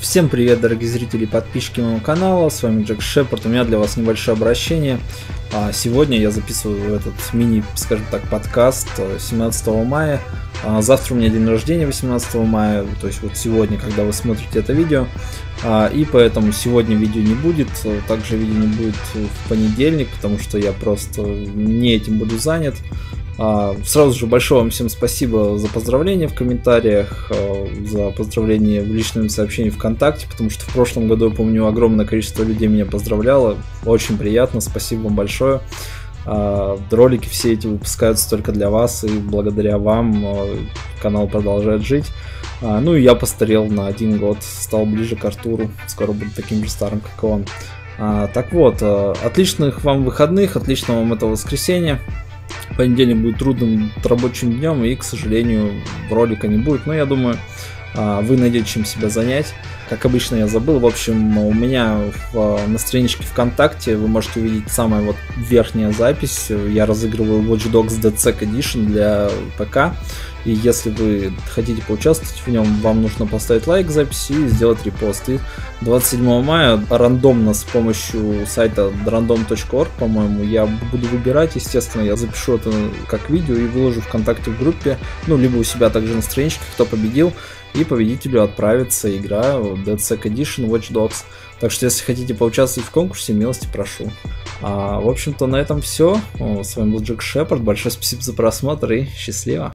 Всем привет, дорогие зрители и подписчики моего канала, с вами Джек Шепард, у меня для вас небольшое обращение. А, сегодня я записываю этот мини, скажем так, подкаст 17 э, мая. А, завтра у меня день рождения 18 мая, то есть вот сегодня, когда вы смотрите это видео. А, и поэтому сегодня видео не будет, также видео не будет в понедельник, потому что я просто не этим буду занят. А, сразу же большое вам всем спасибо за поздравления в комментариях, а, за поздравления в личном сообщении ВКонтакте, потому что в прошлом году, я помню, огромное количество людей меня поздравляло. Очень приятно, спасибо вам большое. А, ролики все эти выпускаются только для вас, и благодаря вам канал продолжает жить. Ну и я постарел на один год, стал ближе к Артуру, скоро буду таким же старым, как он. Так вот, отличных вам выходных, отличного вам этого воскресенья понедельник будет трудным рабочим днем, и, к сожалению, ролика не будет. Но я думаю, а, вы найдете чем себя занять. Как обычно, я забыл. В общем, у меня в, на страничке ВКонтакте вы можете увидеть самая вот верхняя запись. Я разыгрываю Watch Dogs DCEC Edition для ПК. И если вы хотите поучаствовать в нем, вам нужно поставить лайк записи и сделать репост. И 27 мая рандомно с помощью сайта random.org, по-моему, я буду выбирать, естественно, я запишу это как видео и выложу ВКонтакте в группе, ну, либо у себя также на страничке, кто победил, и победителю отправится игра DeadSec Edition Watch Dogs. Так что, если хотите поучаствовать в конкурсе, милости прошу. А, в общем-то, на этом все. С вами был Джек Шепард. Большое спасибо за просмотр и счастливо.